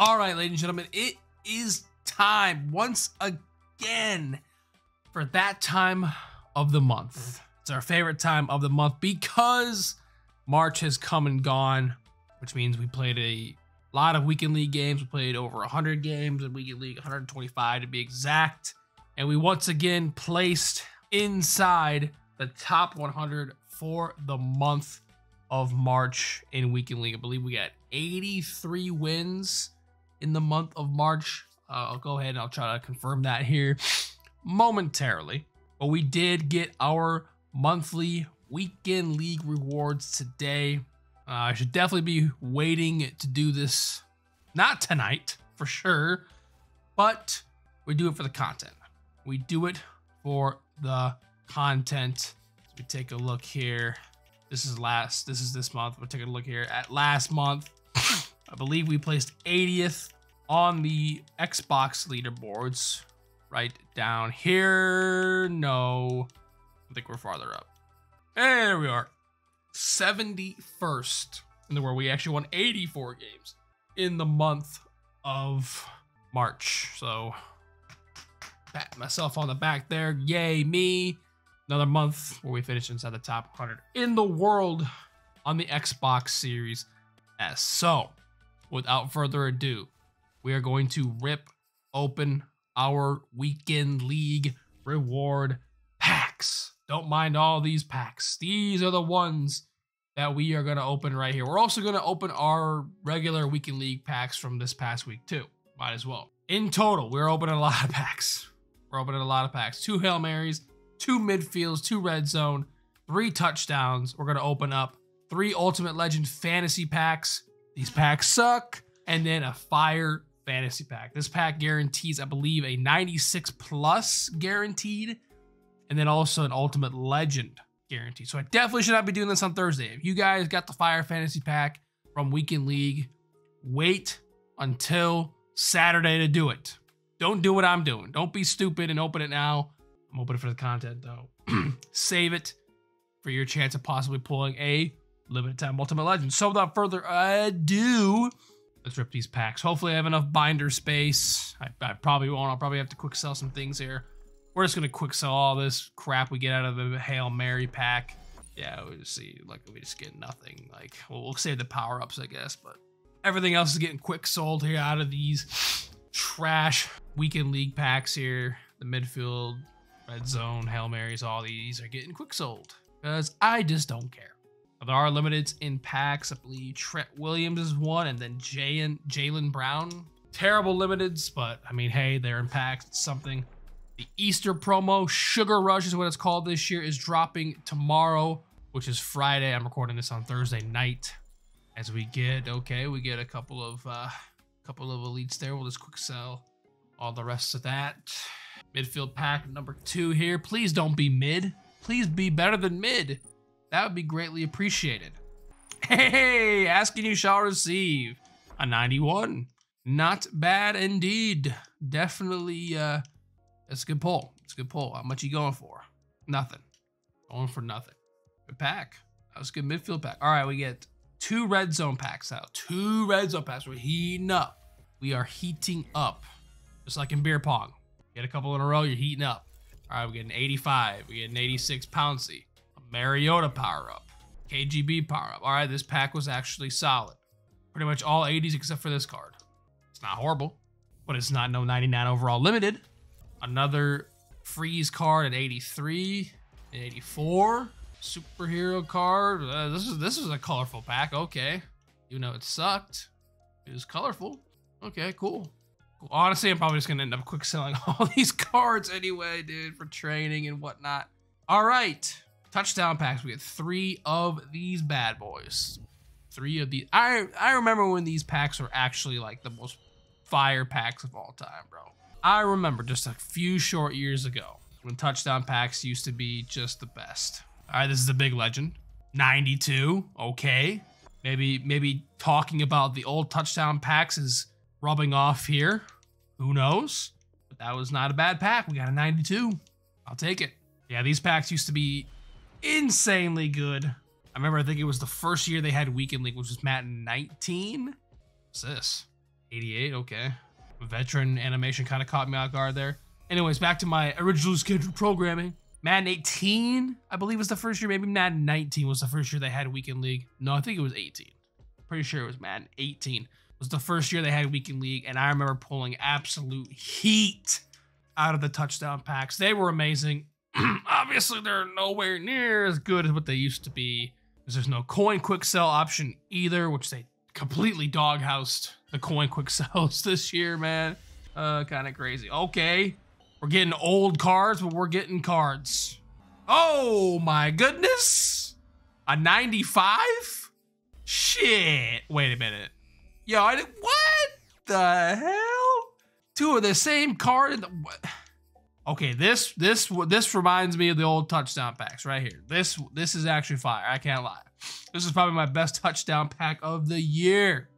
All right, ladies and gentlemen, it is time once again for that time of the month. It's our favorite time of the month because March has come and gone, which means we played a lot of weekend league games. We played over 100 games in weekend league, 125 to be exact. And we once again placed inside the top 100 for the month of March in weekend league. I believe we got 83 wins in the month of March. Uh, I'll go ahead and I'll try to confirm that here momentarily. But we did get our monthly weekend league rewards today. Uh, I should definitely be waiting to do this, not tonight for sure, but we do it for the content. We do it for the content. So we take a look here. This is last, this is this month. We'll take a look here at last month. I believe we placed 80th on the Xbox leaderboards. Right down here. No, I think we're farther up. There we are. 71st in the world. We actually won 84 games in the month of March. So, pat myself on the back there. Yay, me. Another month where we finished inside the top 100 in the world on the Xbox Series S. So, without further ado, we are going to rip open our weekend league reward packs. Don't mind all these packs. These are the ones that we are going to open right here. We're also going to open our regular weekend league packs from this past week too. Might as well. In total, we're opening a lot of packs. We're opening a lot of packs. Two Hail Marys, two midfields, two red zone, three touchdowns. We're going to open up three Ultimate Legend fantasy packs. These packs suck. And then a fire fantasy pack. This pack guarantees, I believe, a 96 plus guaranteed, and then also an ultimate legend guarantee. So I definitely should not be doing this on Thursday. If you guys got the fire fantasy pack from Weekend League, wait until Saturday to do it. Don't do what I'm doing. Don't be stupid and open it now. I'm opening for the content though. Save it for your chance of possibly pulling a limited time ultimate Legends. So without further ado, Let's rip these packs. Hopefully I have enough binder space. I, I, probably won't. I'll probably have to quick sell some things here. We're just gonna quick sell all this crap we get out of the Hail Mary pack. Yeah, we'll see. Like we just get nothing. Like well, we'll save the power ups, I guess, but everything else is getting quick sold here out of these trash weekend league packs here. The midfield, red zone, Hail Marys, all these are getting quick sold because I just don't care. There are limiteds in packs. I believe Trent Williams is one, and then Jalen Brown. Terrible limiteds, but I mean, hey, they're in packs. It's something. The Easter promo, Sugar Rush is what it's called this year, is dropping tomorrow, which is Friday. I'm recording this on Thursday night. As we get, okay, we get a couple of uh couple of elites there. We'll just quick sell all the rest of that. Midfield pack number two here. Please don't be mid. Please be better than mid. That would be greatly appreciated. Hey, asking you shall receive a 91. Not bad indeed. Definitely, uh, it's a good pull. It's a good pull. How much you going for? Nothing. Going for nothing. Good pack. That was a good midfield pack. All right, we get two red zone packs out. Two red zone packs. We're heating up. We are heating up. Just like in beer pong. Get a couple in a row, you're heating up. All right, we get an 85. We get an 86 Pouncey. Mariota power up, KGB power up. All right, this pack was actually solid. Pretty much all 80s except for this card. It's not horrible, but it's not no 99 overall limited. Another freeze card at 83 and 84. Superhero card. Uh, this is this is a colorful pack. Okay, you know it sucked. It was colorful. Okay, cool. Honestly, I'm probably just gonna end up quick selling all these cards anyway, dude, for training and whatnot. All right, touchdown packs. We get three of these bad boys. Three of these. I I remember when these packs were actually like the most fire packs of all time, bro. I remember just a few short years ago when touchdown packs used to be just the best. All right, this is a big legend. 92, okay. Maybe maybe talking about the old touchdown packs is rubbing off here. Who knows? But that was not a bad pack. We got a 92. I'll take it. Yeah, these packs used to be insanely good. I remember I think it was the first year they had Weekend League, which was Madden 19. What's this? 88, okay. Veteran animation kind of caught me off guard there. Anyways, back to my original scheduled programming. Madden 18, I believe, was the first year. Maybe Madden 19 was the first year they had Weekend League. No, I think it was 18. Pretty sure it was Madden 18 was the first year they had Weekend League, and I remember pulling absolute heat out of the touchdown packs. They were amazing. Obviously, they're nowhere near as good as what they used to be. There's no coin quick sell option either, which they completely doghoused the coin quick sells this year, man. Uh, kind of crazy. Okay, we're getting old cards, but we're getting cards. Oh my goodness, a 95? Shit. Wait a minute. Yo, I did what the hell? Two of the same card in the what? Okay, this this this reminds me of the old touchdown packs right here. This this is actually fire. I can't lie. This is probably my best touchdown pack of the year.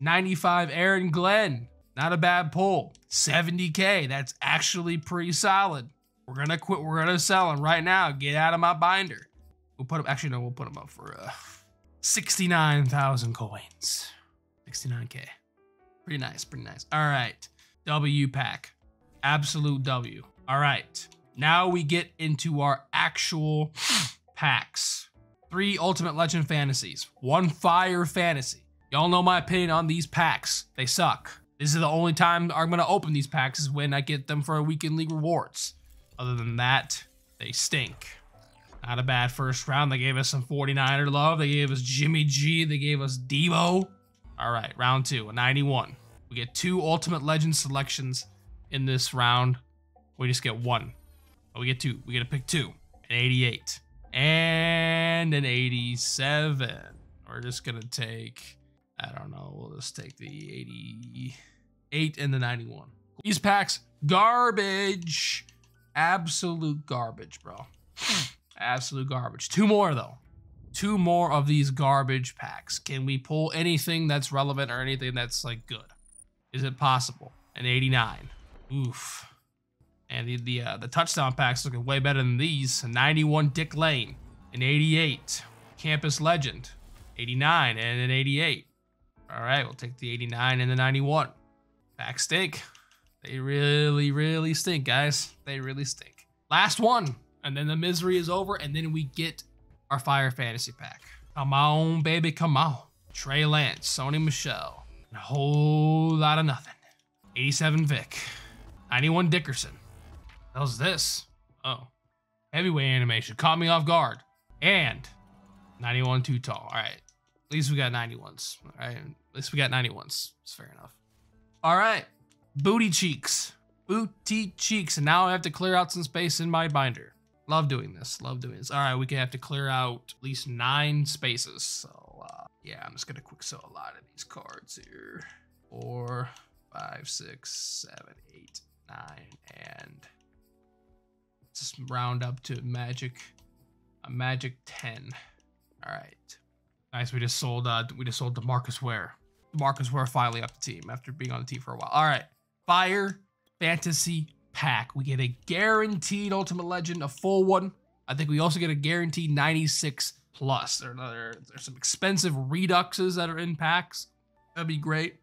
95 Aaron Glenn. Not a bad pull. 70k. That's actually pretty solid. We're gonna quit. We're gonna sell him right now. Get out of my binder. We'll put him. Actually, no. We'll put him up for uh, 69,000 coins. 69k. Pretty nice. Pretty nice. All right. W pack. Absolute W. All right. Now we get into our actual packs. Three Ultimate Legend fantasies. One Fire fantasy. Y'all know my opinion on these packs. They suck. This is the only time I'm to open these packs is when I get them for a weekend league rewards. Other than that, they stink. Not a bad first round. They gave us some 49er love. They gave us Jimmy G. They gave us Deebo. All right, round two, a 91. We get two Ultimate Legend selections in this round. We just get one. We get two. We get to pick two. An 88 and an 87. We're just going to take, I don't know, we'll just take the 88 and the 91. These packs, garbage. Absolute garbage, bro. Absolute garbage. Two more, though two more of these garbage packs. Can we pull anything that's relevant or anything that's like good? Is it possible? An 89. Oof. And the the, uh, the touchdown packs looking way better than these. 91 Dick Lane. An 88 Campus Legend. 89 and an 88. All right, we'll take the 89 and the 91. Packs stink. They really, really stink, guys. They really stink. Last one. And then the misery is over. And then we get our Fire Fantasy Pack. Come on, baby, come on. Trey Lance, Sony Michel, a whole lot of nothing. 87 Vic, 91 Dickerson. How's this? Oh, heavyweight animation caught me off guard. And 91 too tall. All right, at least we got 91s. All right, at least we got 91s. It's fair enough. All right, booty cheeks, booty cheeks, and now I have to clear out some space in my binder. Love doing this. Love doing this. All right, we can have to clear out at least nine spaces. So uh, yeah, I'm just gonna quick sell a lot of these cards here. Four, five, six, seven, eight, nine, and just round up to magic, a magic ten. All right, nice. We just sold. Uh, we just sold DeMarcus Ware. DeMarcus Ware finally up the team after being on the team for a while. All right, Fire Fantasy pack. We get a guaranteed Ultimate Legend, a full one. I think we also get a guaranteed 96 plus. There are there's some expensive reduxes that are in packs. That'd be great.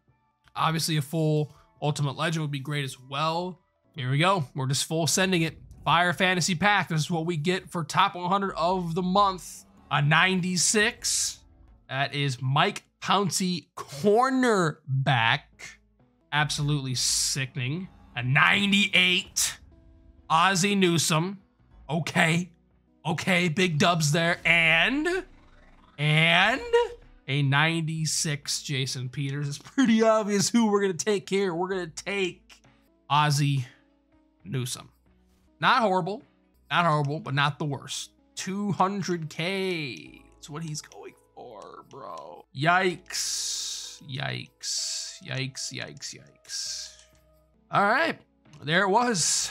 Obviously, a full Ultimate Legend would be great as well. Here we go. We're just full sending it. Fire Fantasy Pack. This is what we get for top 100 of the month. A 96. That is Mike Pouncey cornerback. Absolutely sickening a 98 Ozzie Newsome. Okay. Okay, big dubs there. And and a 96 Jason Peters. It's pretty obvious who we're going to take here. We're going to take Ozzie Newsome. Not horrible. Not horrible, but not the worst. 200K. That's what he's going for, bro. Yikes. Yikes. Yikes, yikes, yikes. All right, there it was.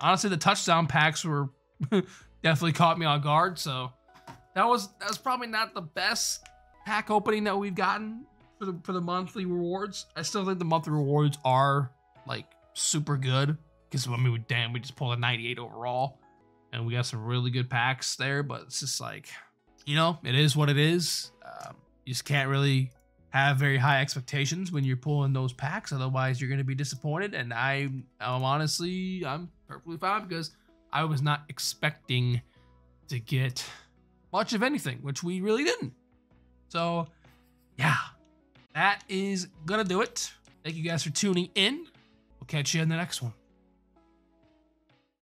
Honestly, the touchdown packs were definitely caught me on guard. So that was that was probably not the best pack opening that we've gotten for the for the monthly rewards. I still think the monthly rewards are like super good because I mean, damn, we just pulled a 98 overall, and we got some really good packs there. But it's just like, you know, it is what it is. Um, you just can't really have very high expectations when you're pulling those packs. Otherwise, you're going to be disappointed. And I, I'm honestly, I'm perfectly fine because I was not expecting to get much of anything, which we really didn't. So, yeah, that is going to do it. Thank you guys for tuning in. We'll catch you in the next one.